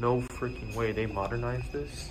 No freaking way they modernized this.